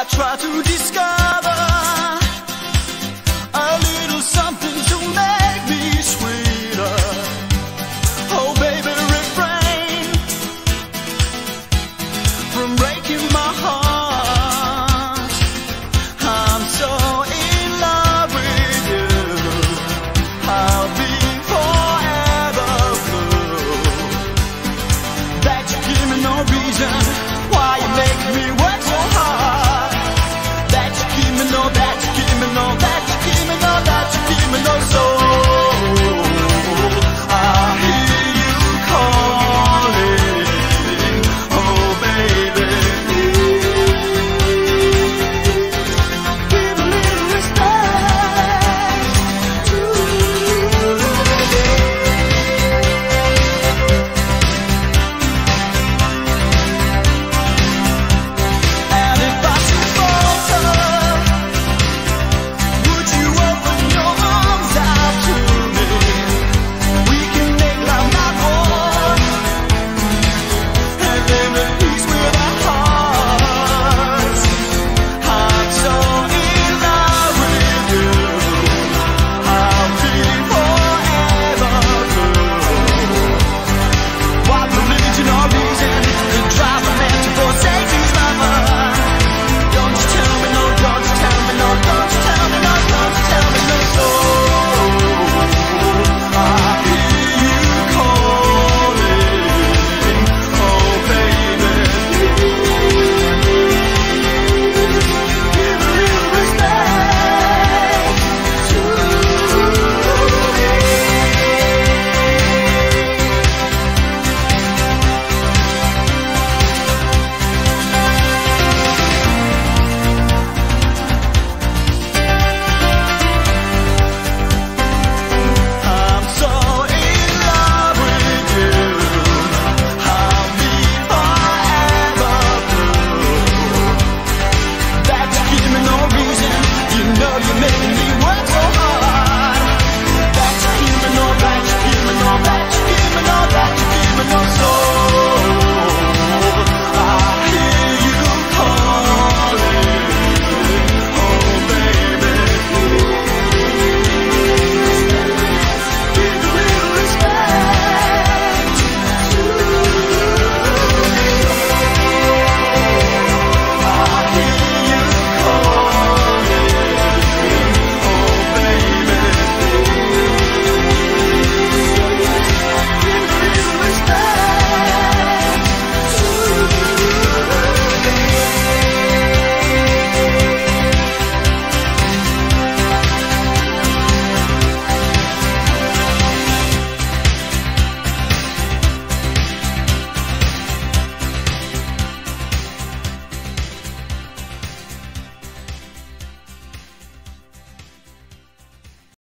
I try to disguise